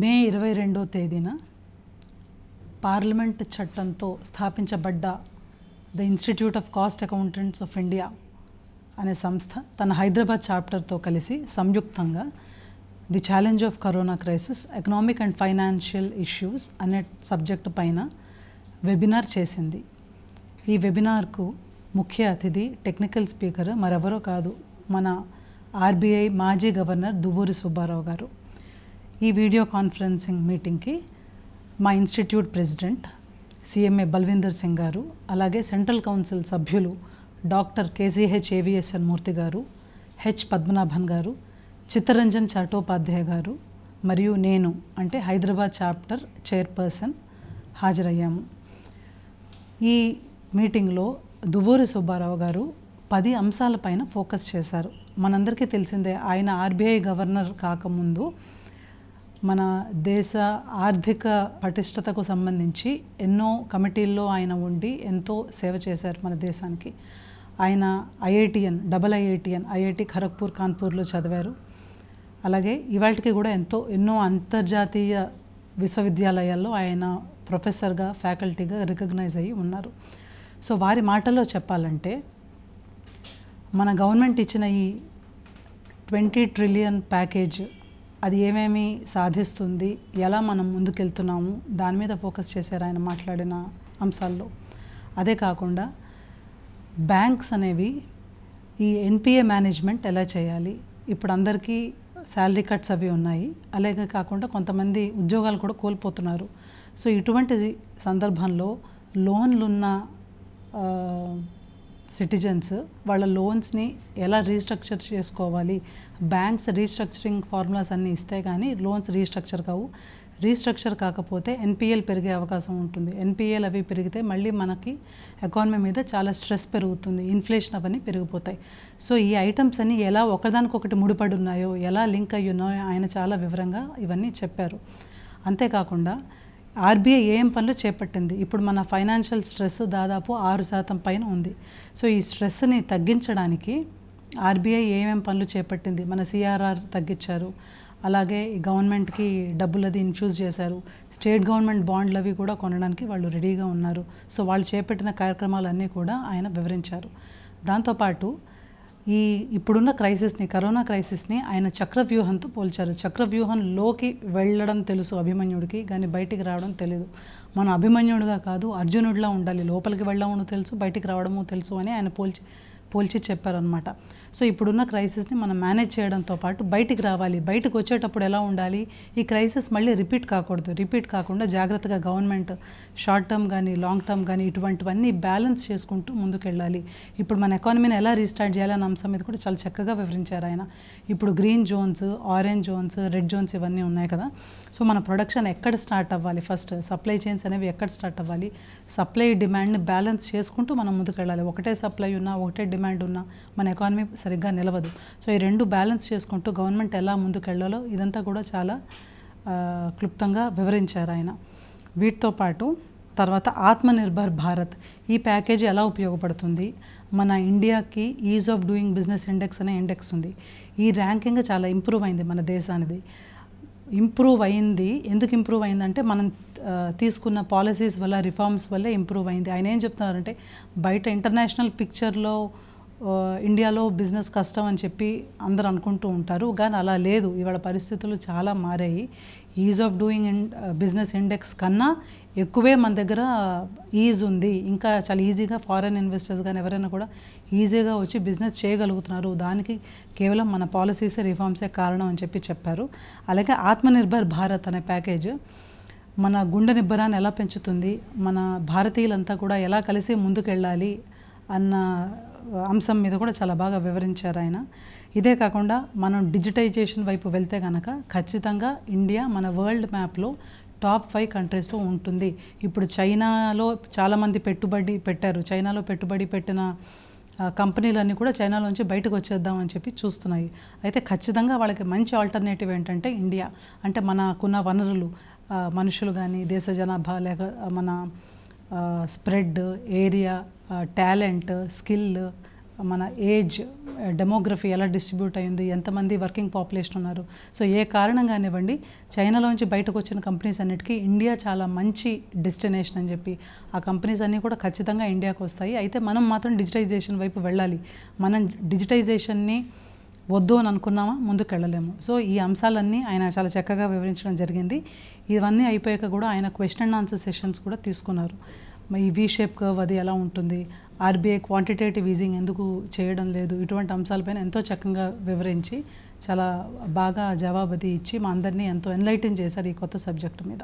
మే ఇరవై రెండో తేదీన పార్లమెంట్ చట్టంతో స్థాపించబడ్డ the institute of cost accountants of India అనే సంస్థ తన హైదరాబాద్ చాప్టర్తో కలిసి సంయుక్తంగా the challenge of corona crisis economic and financial issues అనే సబ్జెక్ట్ పైన వెబినార్ చేసింది. ఈ వెబినార్కు ముఖ్య అతిథి టెక్నికల్ స్పీకర్ మరెవరో కాదు మన ఆర్బీఐ మాజీ గవర్నర్ దువ్వూరి సుబ్బారావు గారు. ఈ వీడియో కాన్ఫరెన్సింగ్ మీటింగ్కి మా institute president CMA Balwinder Singh గారు అలాగే సెంట్రల్ కౌన్సిల్ సభ్యులు డాక్టర్ కేజీహెచ్ ఏవిఎస్ఎన్ మూర్తి గారు హెచ్ పద్మనాభన్ గారు చిత్తరంజన్ చటోపాధ్యాయ గారు మరియు నేను అంటే హైదరాబాద్ చాప్టర్ చైర్పర్సన్ హాజరయ్యాము. ఈ మీటింగ్లో దువ్వూరి సుబ్బారావు గారు పది అంశాలపైన ఫోకస్ చేశారు. మనందరికీ తెలిసిందే ఆయన ఆర్బీఐ గవర్నర్ కాకముందు మన దేశ ఆర్థిక పటిష్టతకు సంబంధించి ఎన్నో కమిటీల్లో ఆయన ఉండి ఎంతో సేవ చేశారు మన దేశానికి. ఆయన ఐఐటిఎన్ డబల్ ఐఐటిఎన్ ఐఐటి ఖరగ్పూర్ కాన్పూర్లో చదివారు. అలాగే ఇవాళకి కూడా ఎంతో ఎన్నో అంతర్జాతీయ విశ్వవిద్యాలయాల్లో ఆయన ప్రొఫెసర్గా ఫ్యాకల్టీగా రికగ్నైజ్ అయ్యి ఉన్నారు. సో వారి మాటల్లో చెప్పాలంటే మన గవర్నమెంట్ ఇచ్చిన ఈ ట్వంటీ ట్రిలియన్ ప్యాకేజ్ అది ఏమేమి సాధిస్తుంది ఎలా మనం ముందుకెళ్తున్నాము దాని మీద ఫోకస్ చేశారు ఆయన మాట్లాడిన అంశాల్లో. అదే కాకుండా బ్యాంక్స్ అనేవి ఈ ఎన్పిఏ మేనేజ్మెంట్ ఎలా చేయాలి ఇప్పుడు అందరికీ శాలరీ కట్స్ అవి ఉన్నాయి అలాగే కాకుండా కొంతమంది ఉద్యోగాలు కూడా కోల్పోతున్నారు. సో ఇటువంటి సందర్భంలో లోన్లున్న సిటిజన్స్ వాళ్ళ లోన్స్ని ఎలా రీస్ట్రక్చర్ చేసుకోవాలి? బ్యాంక్స్ రీస్ట్రక్చరింగ్ ఫార్ములాస్ అన్నీ ఇస్తే కానీ లోన్స్ రీస్ట్రక్చర్ కావు. రీస్ట్రక్చర్ కాకపోతే ఎన్పిఎల్ పెరిగే అవకాశం ఉంటుంది. ఎన్పిఎల్ అవి పెరిగితే మళ్ళీ మనకి ఎకానమీ మీద చాలా స్ట్రెస్ పెరుగుతుంది. ఇన్ఫ్లేషన్ అవన్నీ పెరిగిపోతాయి. సో ఈ ఐటమ్స్ అన్నీ ఎలా ఒకదానికొకటి ముడిపడి ఉన్నాయో ఎలా లింక్ అయ్యి ఉన్నాయో ఆయన చాలా వివరంగా ఇవన్నీ చెప్పారు. అంతేకాకుండా ఆర్బీఐ ఏం పనులు చేపట్టింది. ఇప్పుడు మన ఫైనాన్షియల్ స్ట్రెస్ దాదాపు ఆరు శాతం పైన ఉంది. సో ఈ స్ట్రెస్ని తగ్గించడానికి ఆర్బీఐ ఏమేం పనులు చేపట్టింది. మన సిఆర్ఆర్ తగ్గించారు. అలాగే గవర్నమెంట్కి డబ్బులు అది ఇన్ఫ్యూజ్ చేశారు. స్టేట్ గవర్నమెంట్ బాండ్లు అవి కూడా కొనడానికి వాళ్ళు రెడీగా ఉన్నారు. సో వాళ్ళు చేపట్టిన కార్యక్రమాలన్నీ కూడా ఆయన వివరించారు. దాంతోపాటు ఈ ఇప్పుడున్న క్రైసిస్ని కరోనా క్రైసిస్ని ఆయన చక్రవ్యూహంతో పోల్చారు. చక్రవ్యూహంలోకి వెళ్ళడం తెలుసు అభిమన్యుడికి కానీ బయటికి రావడం తెలియదు మన అభిమన్యుడిగా కాదు అర్జునుడిలా ఉండాలి. లోపలికి వెళ్ళడము తెలుసు బయటికి రావడము తెలుసు అని ఆయన పోల్చి పోల్చి చెప్పారనమాట సో ఇప్పుడున్న క్రైసిస్ని మనం మేనేజ్ చేయడంతో పాటు బయటికి రావాలి. బయటకు వచ్చేటప్పుడు ఎలా ఉండాలి? ఈ క్రైసిస్ మళ్ళీ రిపీట్ కాకూడదు. రిపీట్ కాకుండా జాగ్రత్తగా గవర్నమెంట్ షార్ట్ టర్మ్ కానీ లాంగ్ టర్మ్ కానీ ఇటువంటివన్నీ బ్యాలెన్స్ చేసుకుంటూ ముందుకెళ్ళాలి. ఇప్పుడు మన ఎకానమీని ఎలా రీస్టార్ట్ చేయాలనే అంశం మీద కూడా చాలా చక్కగా వివరించారు ఆయన. ఇప్పుడు green zones orange zones red zones ఇవన్నీ ఉన్నాయి కదా. సో మన ప్రొడక్షన్ ఎక్కడ స్టార్ట్ అవ్వాలి? ఫస్ట్ సప్లై చైన్స్ అనేవి ఎక్కడ స్టార్ట్ అవ్వాలి? సప్లై డిమాండ్ని బ్యాలెన్స్ చేసుకుంటూ మనం ముందుకెళ్ళాలి. ఒకటే సప్లై ఉన్నా ఒకటే డిమాండ్ ఉన్నా మన ఎకానమీ సరిగ్గా నిలవదు. సో ఈ రెండు బ్యాలెన్స్ చేసుకుంటూ గవర్నమెంట్ ఎలా ముందుకెళ్ళాలో ఇదంతా కూడా చాలా క్లుప్తంగా వివరించారు ఆయన. వీటితో పాటు తర్వాత ఆత్మనిర్భర్ భారత్ ఈ ప్యాకేజీ ఎలా ఉపయోగపడుతుంది? మన ఇండియాకి ease of doing business index అనే ఇండెక్స్ ఉంది. ఈ ర్యాంకింగ్ చాలా ఇంప్రూవ్ అయింది మన దేశానిది. ఇంప్రూవ్ అయింది. ఎందుకు ఇంప్రూవ్ అయిందంటే మనం తీసుకున్న పాలసీస్ వల్ల రిఫార్మ్స్ వల్ల ఇంప్రూవ్ అయింది. ఆయన ఏం చెప్తున్నారంటే బయట ఇంటర్నేషనల్ పిక్చర్లో ఇండియాలో బిజినెస్ కష్టం అని చెప్పి అందరు అనుకుంటూ ఉంటారు. కానీ అలా లేదు. ఇవాళ పరిస్థితులు చాలా మారాయి. Ease of doing business index కన్నా ఎక్కువే మన దగ్గర ఈజ్ ఉంది. ఇంకా చాలా ఈజీగా ఫారెన్ ఇన్వెస్టర్స్ కానీ ఎవరైనా కూడా ఈజీగా వచ్చి బిజినెస్ చేయగలుగుతున్నారు. దానికి కేవలం మన పాలసీసే రిఫార్మ్సే కారణం అని చెప్పి చెప్పారు. అలాగే ఆత్మనిర్భర్ భారత్ అనే ప్యాకేజ్ మన గుండె నిబ్బరాన్ని ఎలా పెంచుతుంది? మన భారతీయులంతా కూడా ఎలా కలిసి ముందుకెళ్ళాలి? అన్న అంశం మీద కూడా చాలా బాగా వివరించారు ఆయన. ఇదే కాకుండా మనం డిజిటైజేషన్ వైపు వెళ్తే కనుక ఖచ్చితంగా ఇండియా మన వరల్డ్ మ్యాప్లో టాప్ ఫైవ్ కంట్రీస్లో ఉంటుంది. ఇప్పుడు చైనాలో చాలామంది పెట్టుబడి పెట్టారు. చైనాలో పెట్టుబడి పెట్టిన కంపెనీలన్నీ కూడా చైనాలోంచి బయటకు వచ్చేద్దామని చెప్పి చూస్తున్నాయి. అయితే ఖచ్చితంగా వాళ్ళకి మంచి ఆల్టర్నేటివ్ ఏంటంటే ఇండియా. అంటే మనకున్న వనరులు మనుషులు కానీ దేశ జనాభా లేక మన స్ప్రెడ్ ఏరియా టాలెంట్ స్కిల్ మన ఏజ్ డెమోగ్రఫీ ఎలా డిస్ట్రిబ్యూట్ అయింది ఎంతమంది వర్కింగ్ పాపులేషన్ ఉన్నారు. సో ఏ కారణం కానివ్వండి చైనాలోంచి బయటకు వచ్చిన కంపెనీస్ అన్నిటికీ ఇండియా చాలా మంచి డెస్టినేషన్ అని చెప్పి ఆ కంపెనీస్ అన్నీ కూడా ఖచ్చితంగా ఇండియాకు వస్తాయి. అయితే మనం మాత్రం డిజిటైజేషన్ వైపు వెళ్ళాలి. మనం డిజిటైజేషన్ని వద్దు అని అనుకున్నామా? ముందుకు వెళ్ళలేము సో ఈ అంశాలన్నీ ఆయన చాలా చక్కగా వివరించడం జరిగింది. ఇవన్నీ అయిపోయాక కూడా ఆయన క్వశ్చన్ అండ్ ఆన్సర్ సెషన్స్ కూడా తీసుకున్నారు. ఈ వీ షేప్ కర్వ్ అది ఎలా ఉంటుంది? ఆర్బీఐ క్వాంటిటేటివ్ ఈజింగ్ ఎందుకు చేయడం లేదు? ఇటువంటి అంశాలపైన ఎంతో చక్కగా వివరించి చాలా బాగా జవాబు అది ఇచ్చి మా అందరినీ ఎంతో ఎన్లైటన్ చేశారు ఈ కొత్త సబ్జెక్టు మీద.